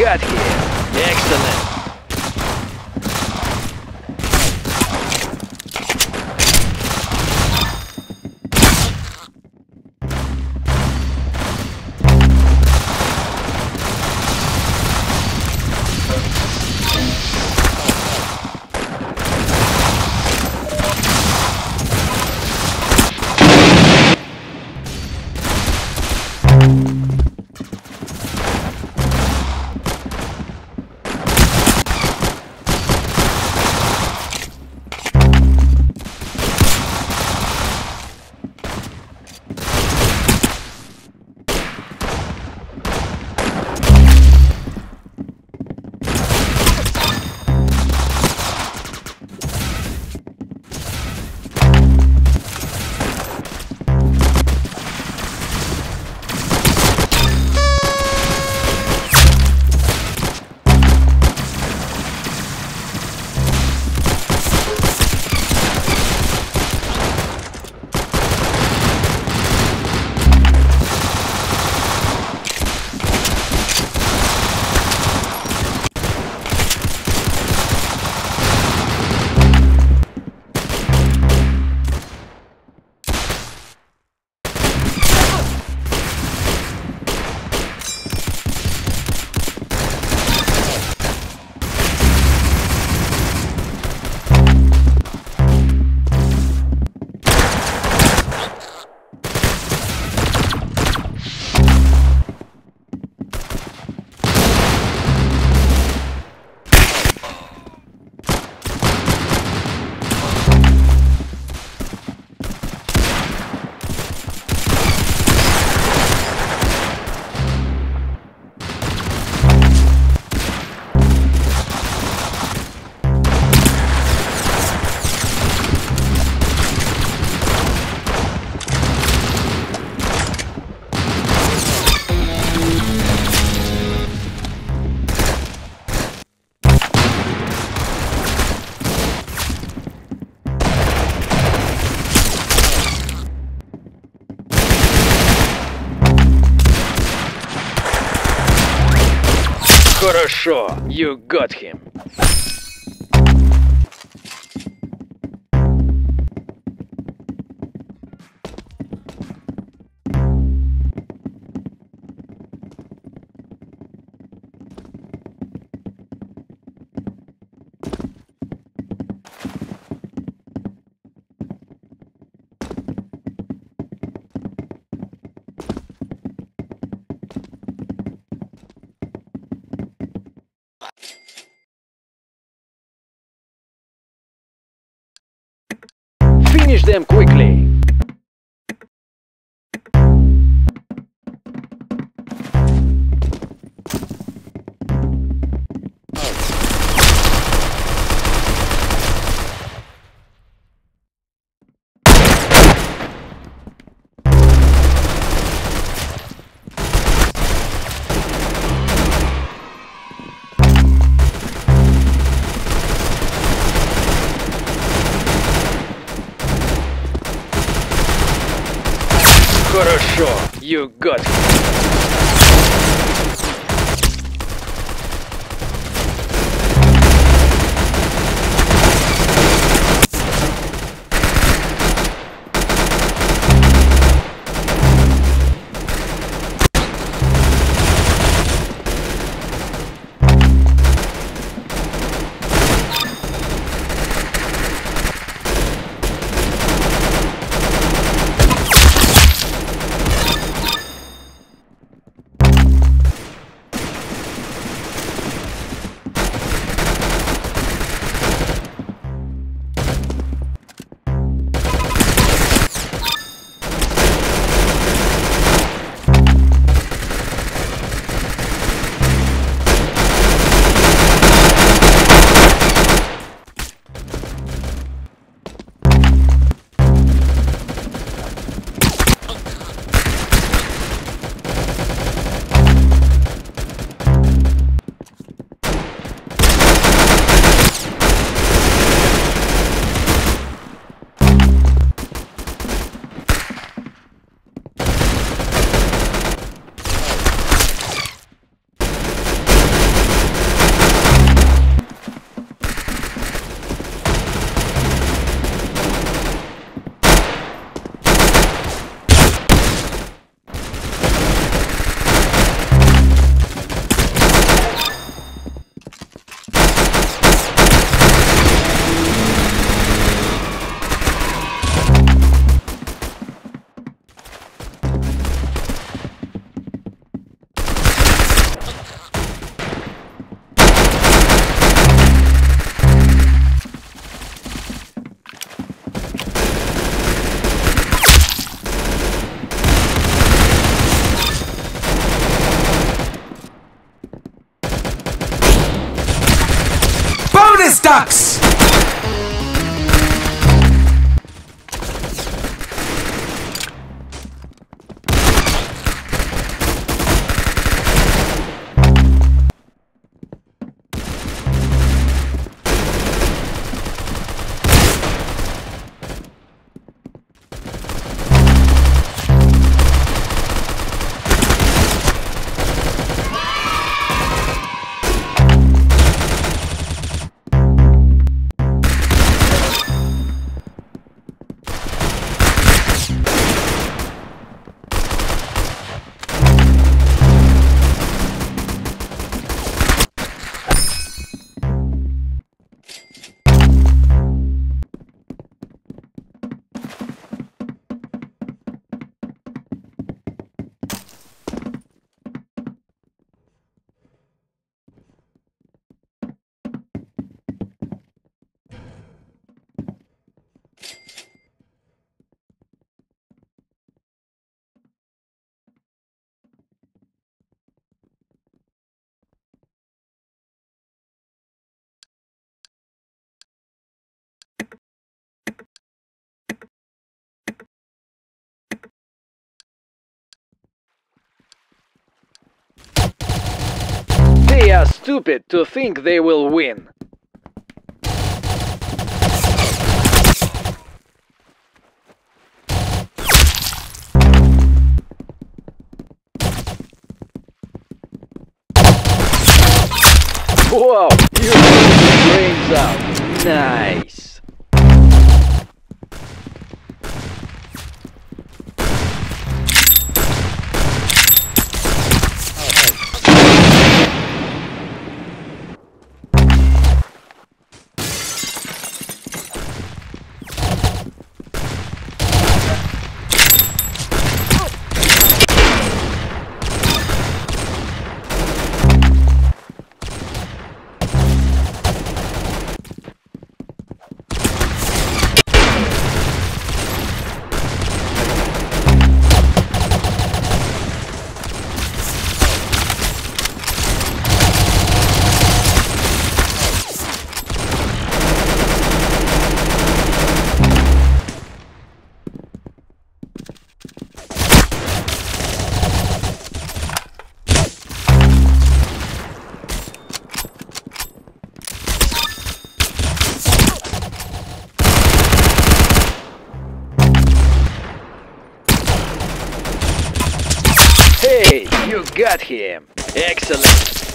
got him. Excellent. Хорошо, you got him. Finish them quickly. You got stocks. They are stupid to think they will win. Wow, you brains out. Nice. Got him. Excellent.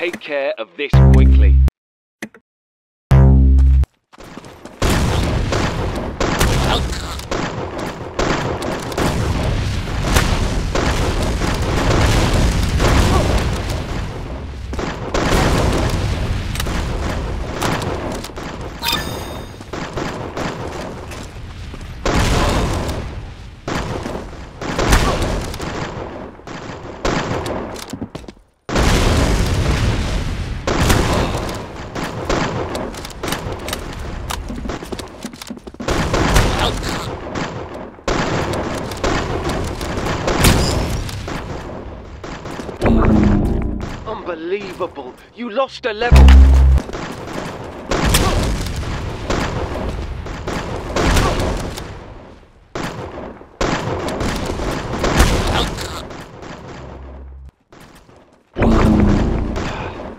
Take care of this quickly. You lost a level!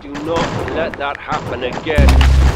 Do not let that happen again.